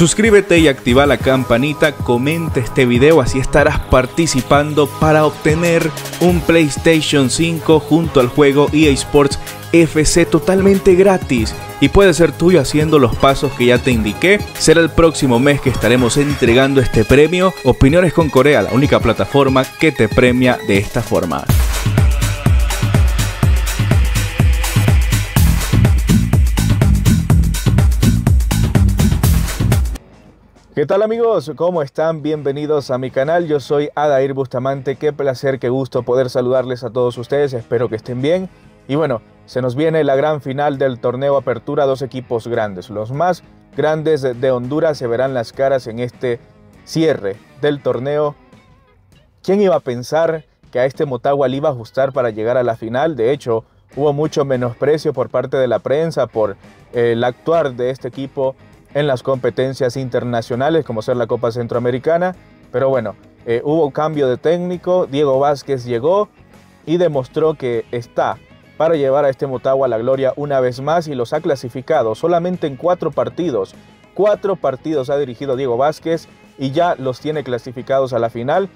Suscríbete y activa la campanita, comenta este video, así estarás participando para obtener un PlayStation 5 junto al juego EA Sports FC totalmente gratis y puede ser tuyo haciendo los pasos que ya te indiqué. Será el próximo mes que estaremos entregando este premio. Opiniones con Corea, la única plataforma que te premia de esta forma. ¿Qué tal amigos? ¿Cómo están? Bienvenidos a mi canal. Yo soy Adair Bustamante. Qué placer, qué gusto poder saludarles a todos ustedes. Espero que estén bien. Y bueno, se nos viene la gran final del torneo Apertura, dos equipos grandes. Los más grandes de Honduras se verán las caras en este cierre del torneo. ¿Quién iba a pensar que a este Motagua le iba a ajustar para llegar a la final? De hecho, hubo mucho menosprecio por parte de la prensa por el actuar de este equipo en las competencias internacionales como ser la Copa Centroamericana. Pero bueno, eh, hubo cambio de técnico, Diego Vázquez llegó y demostró que está para llevar a este Motagua a la gloria una vez más y los ha clasificado solamente en cuatro partidos. Cuatro partidos ha dirigido Diego Vázquez y ya los tiene clasificados a la final.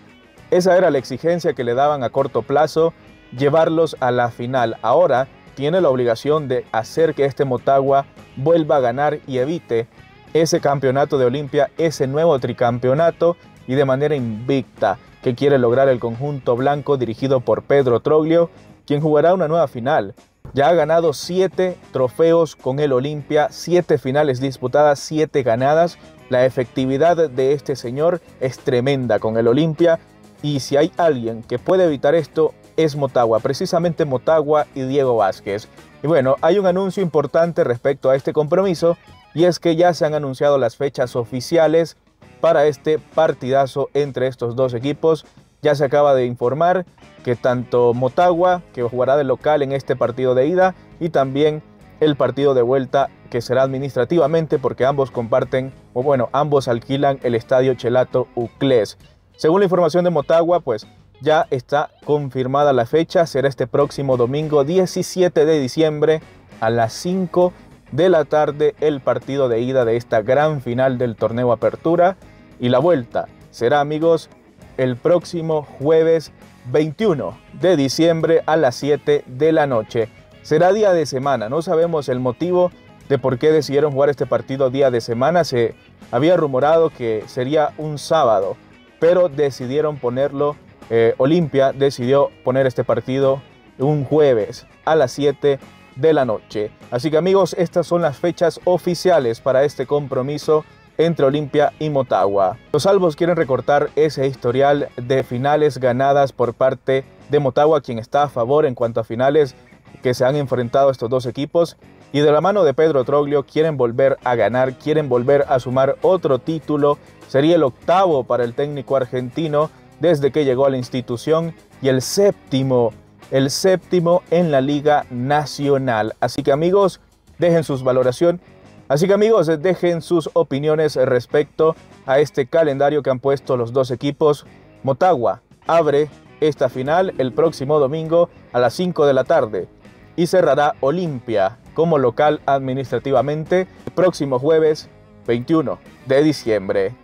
Esa era la exigencia que le daban a corto plazo, llevarlos a la final. Ahora tiene la obligación de hacer que este Motagua vuelva a ganar y evite ese campeonato de Olimpia, ese nuevo tricampeonato y de manera invicta que quiere lograr el conjunto blanco dirigido por Pedro Troglio, quien jugará una nueva final. Ya ha ganado siete trofeos con el Olimpia, siete finales disputadas, siete ganadas. La efectividad de este señor es tremenda con el Olimpia y si hay alguien que puede evitar esto es Motagua, precisamente Motagua y Diego Vázquez. Y bueno, hay un anuncio importante respecto a este compromiso y es que ya se han anunciado las fechas oficiales para este partidazo entre estos dos equipos. Ya se acaba de informar que tanto Motagua, que jugará de local en este partido de ida, y también el partido de vuelta, que será administrativamente porque ambos comparten, o bueno, ambos alquilan el estadio Chelato Uclés. Según la información de Motagua, pues ya está confirmada la fecha, será este próximo domingo 17 de diciembre a las 5 de la tarde el partido de ida de esta gran final del torneo Apertura y la vuelta será amigos el próximo jueves 21 de diciembre a las 7 de la noche. Será día de semana, no sabemos el motivo de por qué decidieron jugar este partido día de semana. Se había rumorado que sería un sábado, pero decidieron ponerlo, eh, Olimpia decidió poner este partido un jueves a las 7 de la noche. Así que amigos, estas son las fechas oficiales para este compromiso entre Olimpia y Motagua. Los salvos quieren recortar ese historial de finales ganadas por parte de Motagua, quien está a favor en cuanto a finales que se han enfrentado estos dos equipos. Y de la mano de Pedro Troglio quieren volver a ganar, quieren volver a sumar otro título. Sería el octavo para el técnico argentino desde que llegó a la institución y el séptimo el séptimo en la Liga Nacional. Así que amigos, dejen sus valoraciones. Así que amigos, dejen sus opiniones respecto a este calendario que han puesto los dos equipos. Motagua abre esta final el próximo domingo a las 5 de la tarde y cerrará Olimpia como local administrativamente el próximo jueves 21 de diciembre.